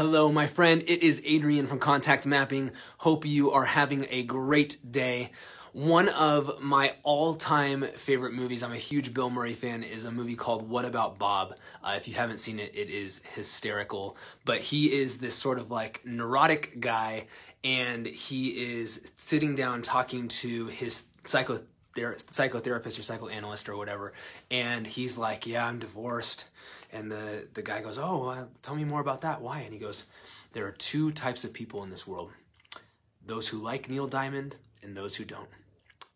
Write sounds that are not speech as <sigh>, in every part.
Hello, my friend. It is Adrian from Contact Mapping. Hope you are having a great day. One of my all time favorite movies, I'm a huge Bill Murray fan, is a movie called What About Bob? Uh, if you haven't seen it, it is hysterical. But he is this sort of like neurotic guy, and he is sitting down talking to his psycho psychotherapist or psychoanalyst or whatever, and he's like, "Yeah, I'm divorced," and the the guy goes, "Oh, uh, tell me more about that. Why?" And he goes, "There are two types of people in this world: those who like Neil Diamond and those who don't.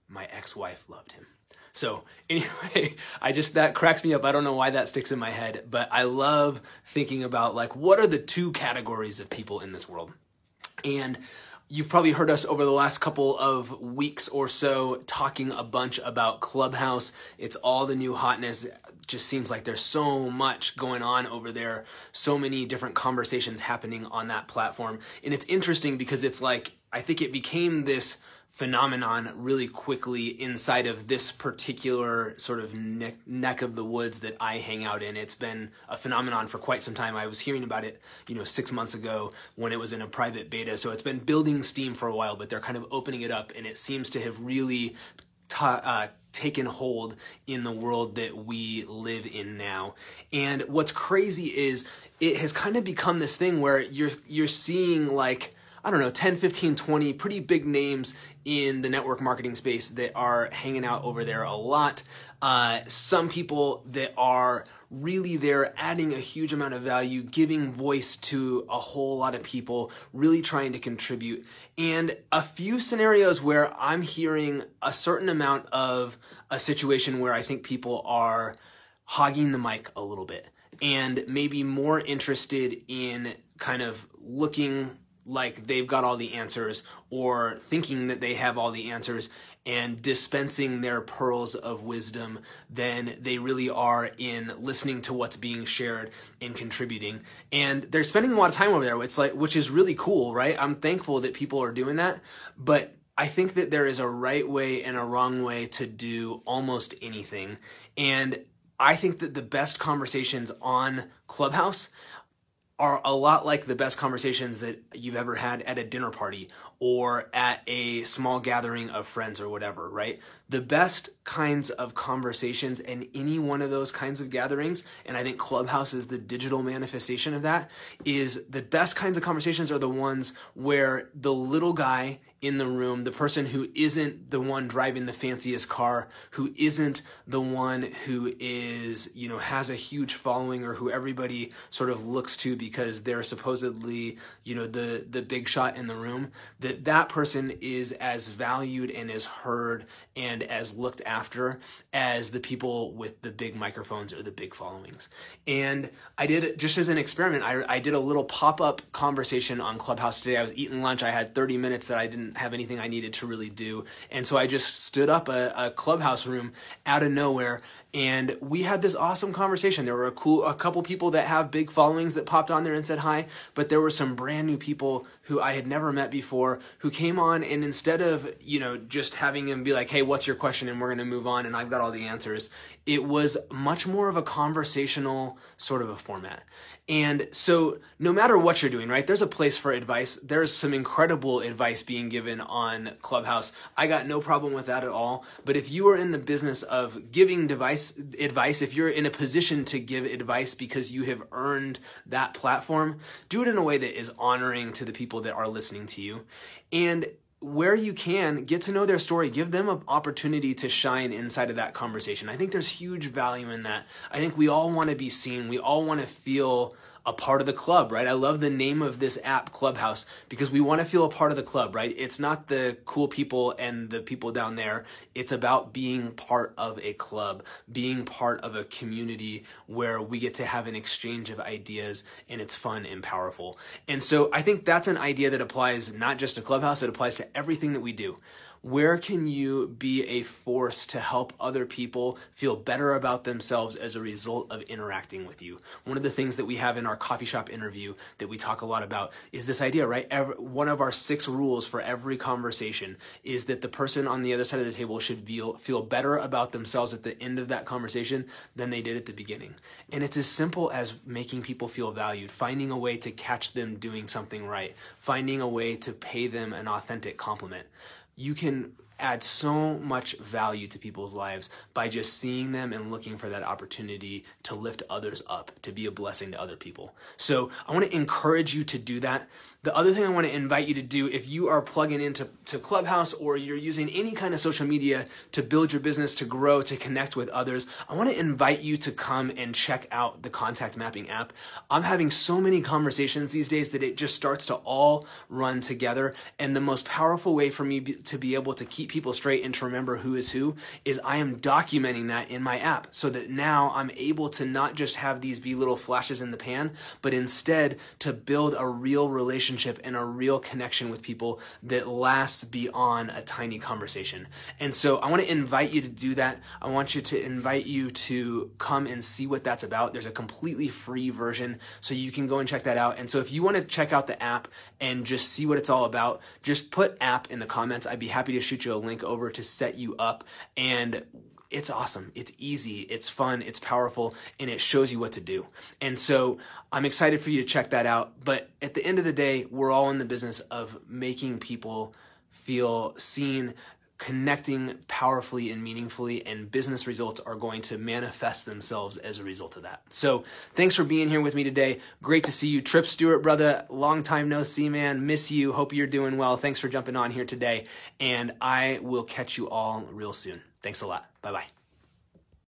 My ex-wife loved him." So <laughs> anyway, I just that cracks me up. I don't know why that sticks in my head, but I love thinking about like what are the two categories of people in this world, and You've probably heard us over the last couple of weeks or so talking a bunch about Clubhouse. It's all the new hotness. Just seems like there's so much going on over there, so many different conversations happening on that platform. And it's interesting because it's like, I think it became this phenomenon really quickly inside of this particular sort of neck, neck of the woods that I hang out in. It's been a phenomenon for quite some time. I was hearing about it, you know, six months ago when it was in a private beta. So it's been building steam for a while, but they're kind of opening it up, and it seems to have really uh, taken hold in the world that we live in now. And what's crazy is it has kind of become this thing where you're you're seeing like I don't know, 10, 15, 20 pretty big names in the network marketing space that are hanging out over there a lot. Uh, some people that are really there adding a huge amount of value, giving voice to a whole lot of people, really trying to contribute. And a few scenarios where I'm hearing a certain amount of a situation where I think people are hogging the mic a little bit and maybe more interested in kind of looking like they've got all the answers or thinking that they have all the answers and dispensing their pearls of wisdom than they really are in listening to what's being shared and contributing. And they're spending a lot of time over there, it's like which is really cool, right? I'm thankful that people are doing that, but I think that there is a right way and a wrong way to do almost anything. And I think that the best conversations on Clubhouse are a lot like the best conversations that you've ever had at a dinner party or at a small gathering of friends or whatever, right? The best kinds of conversations in any one of those kinds of gatherings, and I think Clubhouse is the digital manifestation of that, is the best kinds of conversations are the ones where the little guy in the room, the person who isn't the one driving the fanciest car, who isn't the one who is, you know, has a huge following or who everybody sort of looks to because they're supposedly, you know, the the big shot in the room, that that person is as valued and as heard and as looked after as the people with the big microphones or the big followings. And I did just as an experiment, I I did a little pop-up conversation on Clubhouse today. I was eating lunch, I had 30 minutes that I didn't have anything I needed to really do. And so I just stood up a, a clubhouse room out of nowhere and we had this awesome conversation. There were a cool a couple people that have big followings that popped on there and said hi, but there were some brand new people who I had never met before who came on and instead of, you know, just having them be like, "Hey, what's your question?" and we're going to move on and I've got all the answers, it was much more of a conversational sort of a format. And so, no matter what you're doing, right, there's a place for advice. There's some incredible advice being given on Clubhouse. I got no problem with that at all. But if you are in the business of giving device advice, if you're in a position to give advice because you have earned that platform, do it in a way that is honoring to the people that are listening to you. And where you can get to know their story give them an opportunity to shine inside of that conversation. I think there's huge value in that. I think we all want to be seen. We all want to feel a part of the club, right? I love the name of this app, Clubhouse, because we want to feel a part of the club, right? It's not the cool people and the people down there. It's about being part of a club, being part of a community where we get to have an exchange of ideas and it's fun and powerful. And so I think that's an idea that applies not just to Clubhouse, it applies to everything that we do Where can you be a force to help other people feel better about themselves as a result of interacting with you? One of the things that we have in our coffee shop interview that we talk a lot about is this idea, right? Every, one of our six rules for every conversation is that the person on the other side of the table should feel, feel better about themselves at the end of that conversation than they did at the beginning. And it's as simple as making people feel valued, finding a way to catch them doing something right, finding a way to pay them an authentic compliment. You can add so much value to people's lives by just seeing them and looking for that opportunity to lift others up, to be a blessing to other people. So I want to encourage you to do that. The other thing I want to invite you to do, if you are plugging into to Clubhouse or you're using any kind of social media to build your business, to grow, to connect with others, I want to invite you to come and check out the contact mapping app. I'm having so many conversations these days that it just starts to all run together. And the most powerful way for me to be able to keep people straight and to remember who is who is I am documenting that in my app so that now I'm able to not just have these be little flashes in the pan, but instead to build a real relationship relationship and a real connection with people that lasts beyond a tiny conversation. And so I want to invite you to do that. I want you to invite you to come and see what that's about. There's a completely free version, so you can go and check that out. And so if you want to check out the app and just see what it's all about, just put app in the comments. I'd be happy to shoot you link over to set you up. And it's awesome. It's easy, it's fun, it's powerful, and it shows you what to do. And so I'm excited for you to check that out. But at the end of the day, we're all in the business of making people feel seen, connecting powerfully and meaningfully, and business results are going to manifest themselves as a result of that. So, thanks for being here with me today. Great to see you, Trip Stewart, brother. Long time no see, man. Miss you. Hope you're doing well. Thanks for jumping on here today, and I will catch you all real soon. Thanks a lot. Bye bye.